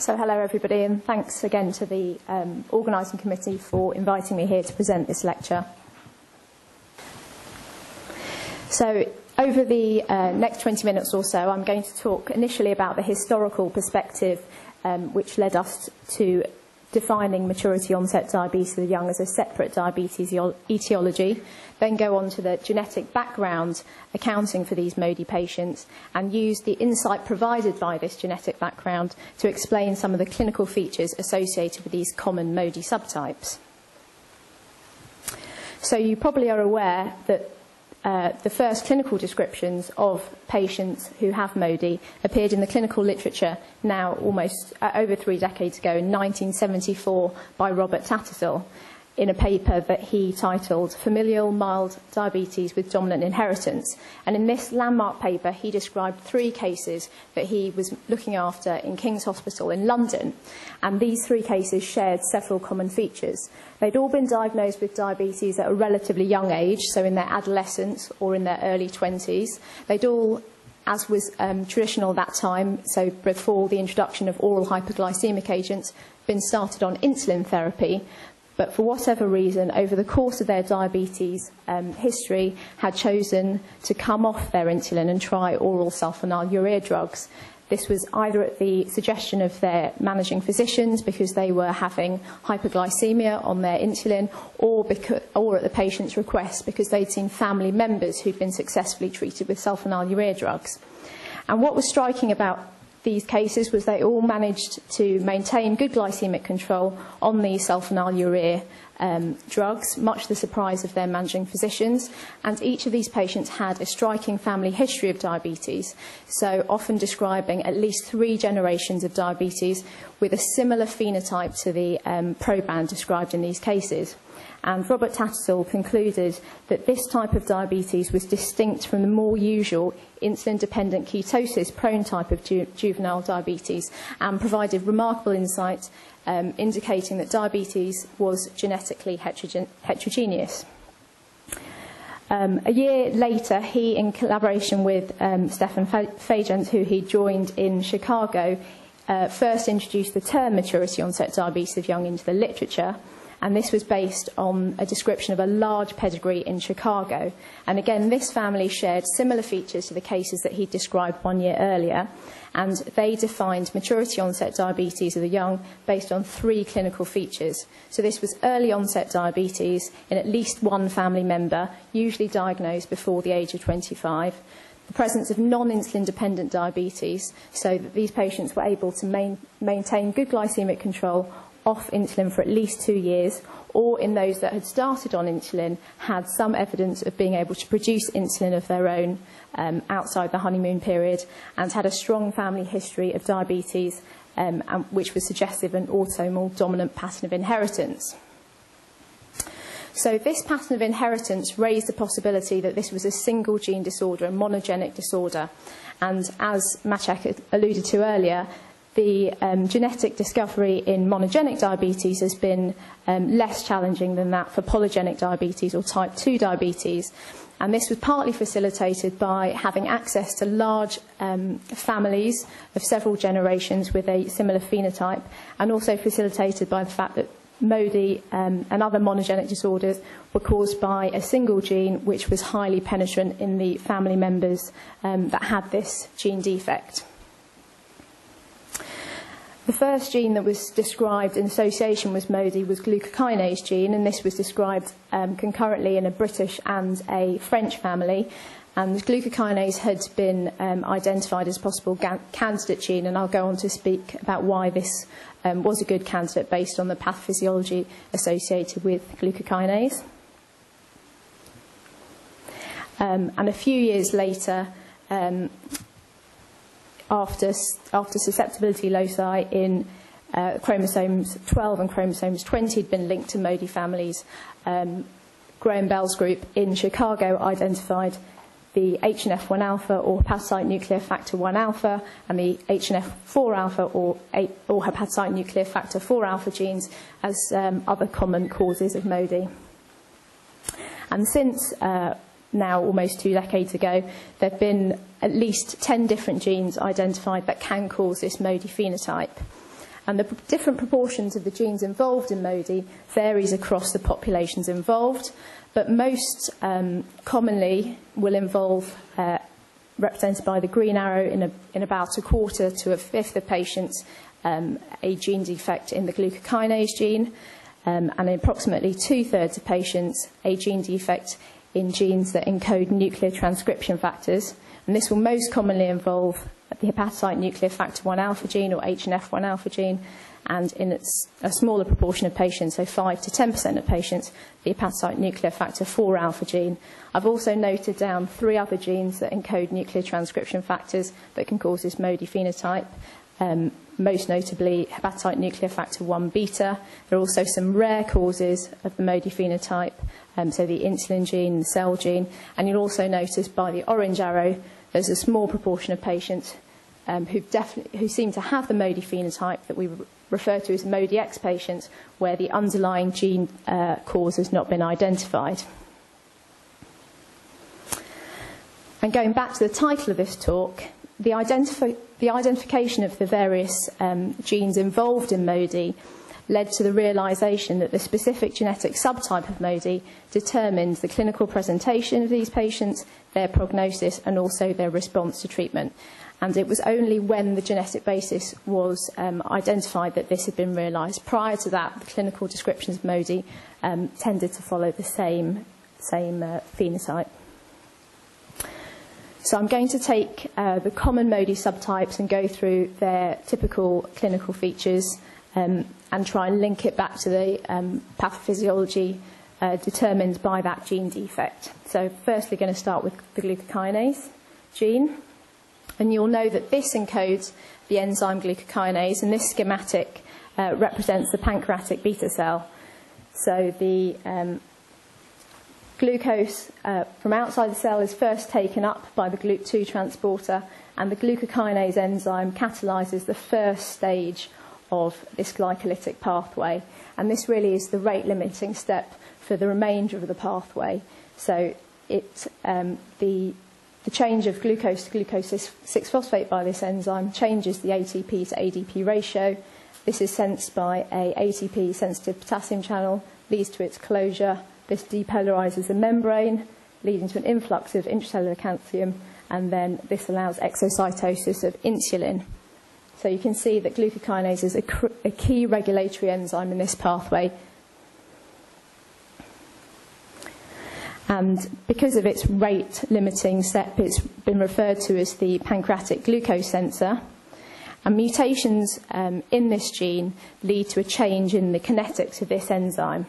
So hello everybody and thanks again to the um, organising committee for inviting me here to present this lecture. So over the uh, next 20 minutes or so I'm going to talk initially about the historical perspective um, which led us to defining maturity onset diabetes of the young as a separate diabetes etiology, then go on to the genetic background accounting for these MODY patients, and use the insight provided by this genetic background to explain some of the clinical features associated with these common MODY subtypes. So you probably are aware that uh, the first clinical descriptions of patients who have MODY appeared in the clinical literature now almost uh, over three decades ago in 1974 by Robert Tattersall. In a paper that he titled Familial Mild Diabetes with Dominant Inheritance. And in this landmark paper, he described three cases that he was looking after in King's Hospital in London. And these three cases shared several common features. They'd all been diagnosed with diabetes at a relatively young age, so in their adolescence or in their early 20s. They'd all as was um, traditional at that time, so before the introduction of oral hypoglycemic agents, been started on insulin therapy, but for whatever reason, over the course of their diabetes um, history, had chosen to come off their insulin and try oral sulfonylurea drugs. This was either at the suggestion of their managing physicians because they were having hypoglycemia on their insulin, or, because, or at the patient's request because they'd seen family members who'd been successfully treated with sulfonylurea drugs. And what was striking about these cases was they all managed to maintain good glycemic control on the sulfonylurea um, drugs, much to the surprise of their managing physicians. And each of these patients had a striking family history of diabetes, so often describing at least three generations of diabetes with a similar phenotype to the um, proband described in these cases. And Robert Tattersall concluded that this type of diabetes was distinct from the more usual insulin-dependent ketosis prone type of ju juvenile diabetes and provided remarkable insight um, indicating that diabetes was genetically heterogen heterogeneous. Um, a year later, he, in collaboration with um, Stefan Fajans, who he joined in Chicago, uh, first introduced the term maturity onset diabetes of young into the literature and this was based on a description of a large pedigree in Chicago. And again, this family shared similar features to the cases that he described one year earlier, and they defined maturity onset diabetes of the young based on three clinical features. So this was early onset diabetes in at least one family member, usually diagnosed before the age of 25, the presence of non-insulin dependent diabetes, so that these patients were able to main, maintain good glycemic control off insulin for at least two years, or in those that had started on insulin had some evidence of being able to produce insulin of their own um, outside the honeymoon period, and had a strong family history of diabetes, um, and, which was suggestive of an autosomal dominant pattern of inheritance. So this pattern of inheritance raised the possibility that this was a single gene disorder, a monogenic disorder. And as Maciek alluded to earlier, the um, genetic discovery in monogenic diabetes has been um, less challenging than that for polygenic diabetes or type 2 diabetes. And this was partly facilitated by having access to large um, families of several generations with a similar phenotype, and also facilitated by the fact that MODY um, and other monogenic disorders were caused by a single gene which was highly penetrant in the family members um, that had this gene defect. The first gene that was described in association with MODY was glucokinase gene, and this was described um, concurrently in a British and a French family. And glucokinase had been um, identified as a possible candidate gene, and I'll go on to speak about why this um, was a good candidate based on the pathophysiology associated with glucokinase. Um, and a few years later, um, after, after susceptibility loci in uh, chromosomes 12 and chromosomes 20 had been linked to MODY families. Um, Graham Bell's group in Chicago identified the HNF1 alpha or hepatocyte nuclear factor 1 alpha and the HNF4 alpha or, or hepatocyte nuclear factor 4 alpha genes as um, other common causes of MODY. And since uh, now almost two decades ago, there have been at least 10 different genes identified that can cause this MODY phenotype. And the different proportions of the genes involved in MODY varies across the populations involved, but most um, commonly will involve, uh, represented by the green arrow in, a, in about a quarter to a fifth of patients, um, a gene defect in the glucokinase gene, um, and in approximately two-thirds of patients, a gene defect in genes that encode nuclear transcription factors. And this will most commonly involve the hepatocyte nuclear factor 1 alpha gene or HNF1 alpha gene, and in a smaller proportion of patients, so 5 to 10% of patients, the hepatocyte nuclear factor 4 alpha gene. I've also noted down three other genes that encode nuclear transcription factors that can cause this MODY phenotype. Um, most notably hepatocyte nuclear factor 1 beta. There are also some rare causes of the MODY phenotype, um, so the insulin gene, the CEL gene, and you'll also notice by the orange arrow there's a small proportion of patients um, who, who seem to have the MODY phenotype that we refer to as MODY X patients, where the underlying gene uh, cause has not been identified. And going back to the title of this talk, the, the identification of the various um, genes involved in MODY led to the realization that the specific genetic subtype of MODY determines the clinical presentation of these patients, their prognosis, and also their response to treatment. And it was only when the genetic basis was um, identified that this had been realised. Prior to that, the clinical descriptions of MODY um, tended to follow the same, same uh, phenotype. So I'm going to take uh, the common MODY subtypes and go through their typical clinical features um, and try and link it back to the um, pathophysiology uh, determined by that gene defect. So firstly, going to start with the glucokinase gene. And you'll know that this encodes the enzyme glucokinase, and this schematic uh, represents the pancreatic beta cell. So the um, glucose uh, from outside the cell is first taken up by the GLUT2 transporter, and the glucokinase enzyme catalyzes the first stage of this glycolytic pathway. And this really is the rate limiting step for the remainder of the pathway. So it, um, the, the change of glucose to glucose 6 phosphate by this enzyme changes the ATP to ADP ratio. This is sensed by a ATP sensitive potassium channel, leads to its closure. This depolarizes the membrane, leading to an influx of intracellular calcium, and then this allows exocytosis of insulin. So you can see that glucokinase is a, a key regulatory enzyme in this pathway. And because of its rate limiting step, it's been referred to as the pancreatic glucose sensor. And mutations um, in this gene lead to a change in the kinetics of this enzyme.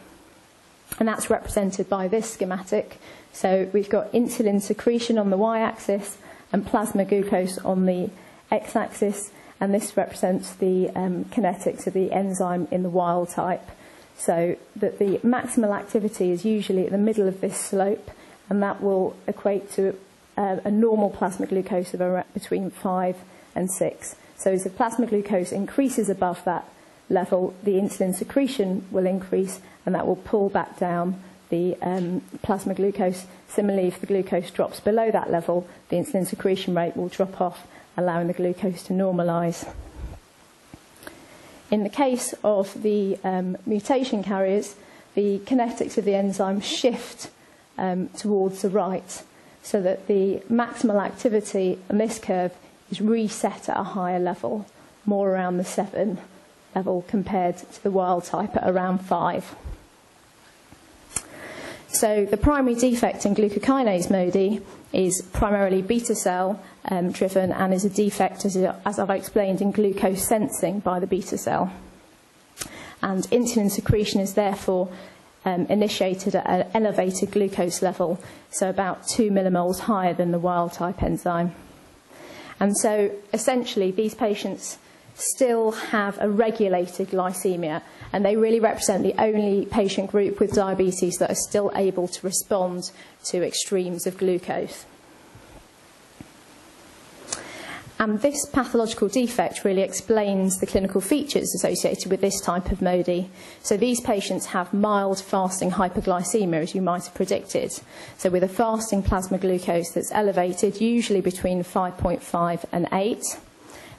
And that's represented by this schematic. So we've got insulin secretion on the y axis and plasma glucose on the x axis and this represents the um, kinetics of the enzyme in the wild type. So that the maximal activity is usually at the middle of this slope, and that will equate to uh, a normal plasma glucose of between 5 and 6. So as the plasma glucose increases above that level, the insulin secretion will increase, and that will pull back down the um, plasma glucose. Similarly, if the glucose drops below that level, the insulin secretion rate will drop off allowing the glucose to normalise. In the case of the um, mutation carriers, the kinetics of the enzyme shift um, towards the right so that the maximal activity on this curve is reset at a higher level, more around the 7 level compared to the wild type at around 5. So the primary defect in glucokinase MODY is primarily beta cell um, driven and is a defect, as, as I've explained, in glucose sensing by the beta cell. And insulin secretion is therefore um, initiated at an elevated glucose level, so about 2 millimoles higher than the wild type enzyme. And so essentially, these patients still have a regulated glycemia, and they really represent the only patient group with diabetes that are still able to respond to extremes of glucose. And this pathological defect really explains the clinical features associated with this type of MODY. So these patients have mild fasting hyperglycemia, as you might have predicted. So with a fasting plasma glucose that's elevated, usually between 5.5 and 8.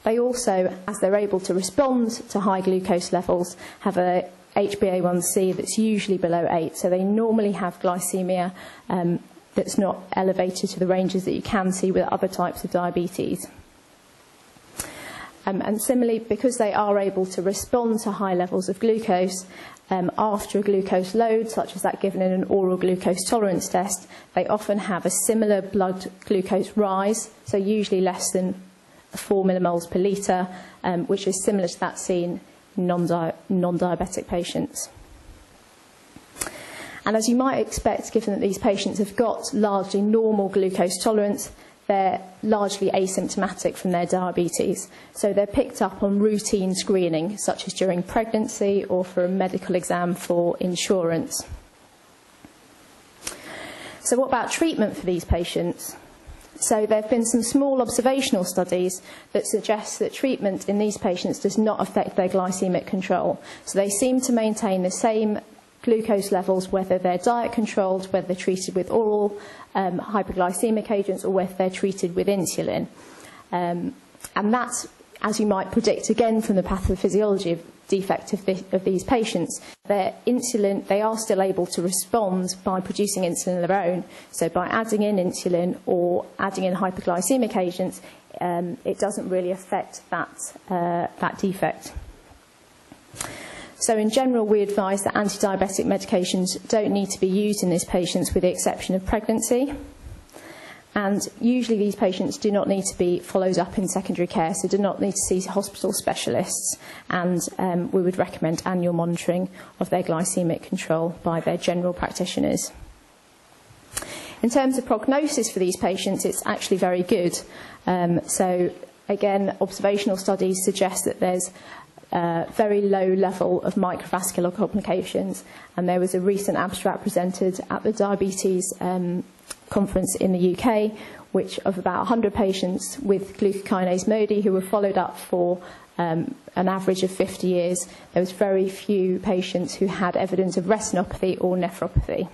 They also, as they're able to respond to high glucose levels, have a HbA1c that's usually below 8. So they normally have glycemia um, that's not elevated to the ranges that you can see with other types of diabetes. Um, and similarly, because they are able to respond to high levels of glucose um, after a glucose load, such as that given in an oral glucose tolerance test, they often have a similar blood glucose rise, so usually less than 4 millimoles per litre, um, which is similar to that seen in non-diabetic patients. And as you might expect, given that these patients have got largely normal glucose tolerance, they're largely asymptomatic from their diabetes. So they're picked up on routine screening, such as during pregnancy or for a medical exam for insurance. So what about treatment for these patients? So there have been some small observational studies that suggest that treatment in these patients does not affect their glycemic control. So they seem to maintain the same glucose levels, whether they're diet controlled, whether they're treated with oral um, hypoglycemic agents, or whether they're treated with insulin. Um, and that's, as you might predict again from the pathophysiology of defect of, the, of these patients, their insulin, they are still able to respond by producing insulin of their own. So by adding in insulin or adding in hypoglycemic agents, um, it doesn't really affect that, uh, that defect. So in general, we advise that anti-diabetic medications don't need to be used in these patients with the exception of pregnancy. And usually these patients do not need to be followed up in secondary care, so do not need to see hospital specialists. And um, we would recommend annual monitoring of their glycemic control by their general practitioners. In terms of prognosis for these patients, it's actually very good. Um, so again, observational studies suggest that there's a very low level of microvascular complications. And there was a recent abstract presented at the diabetes um, conference in the UK, which of about 100 patients with glucokinase MODY who were followed up for um, an average of 50 years, there was very few patients who had evidence of retinopathy or nephropathy.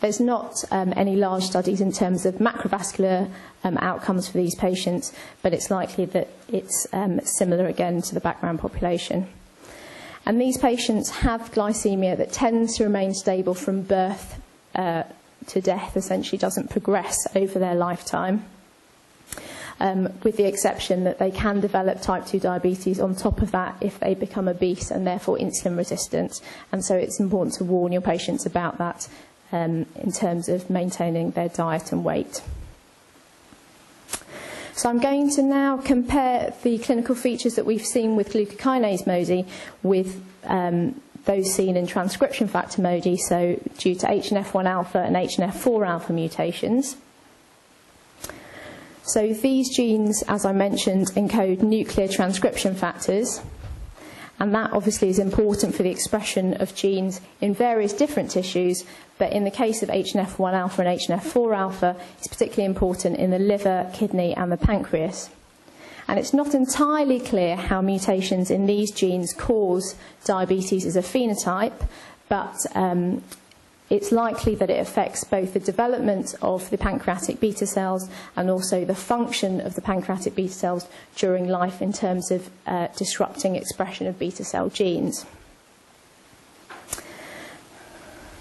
There's not um, any large studies in terms of macrovascular um, outcomes for these patients, but it's likely that it's um, similar again to the background population. And these patients have glycemia that tends to remain stable from birth uh, to death essentially doesn't progress over their lifetime. Um, with the exception that they can develop type 2 diabetes on top of that if they become obese and therefore insulin resistant. And so it's important to warn your patients about that um, in terms of maintaining their diet and weight. So I'm going to now compare the clinical features that we've seen with glucokinase MODY with um, those seen in transcription factor MODY, so due to HNF1 alpha and HNF4 alpha mutations. So these genes, as I mentioned, encode nuclear transcription factors, and that obviously is important for the expression of genes in various different tissues, but in the case of HNF1 alpha and HNF4 alpha, it's particularly important in the liver, kidney, and the pancreas. and it's not entirely clear how mutations in these genes cause diabetes as a phenotype, but um, it's likely that it affects both the development of the pancreatic beta cells and also the function of the pancreatic beta cells during life in terms of uh, disrupting expression of beta cell genes.